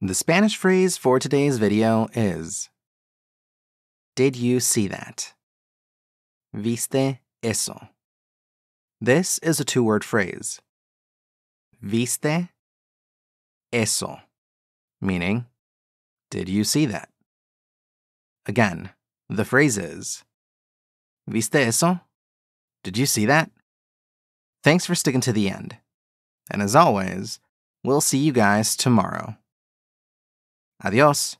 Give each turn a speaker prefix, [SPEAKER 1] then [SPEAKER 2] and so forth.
[SPEAKER 1] The Spanish phrase for today's video is Did you see that? ¿Viste eso? This is a two word phrase. ¿Viste eso? Meaning, did you see that? Again, the phrase is ¿Viste eso? Did you see that? Thanks for sticking to the end. And as always, we'll see you guys tomorrow. Adiós.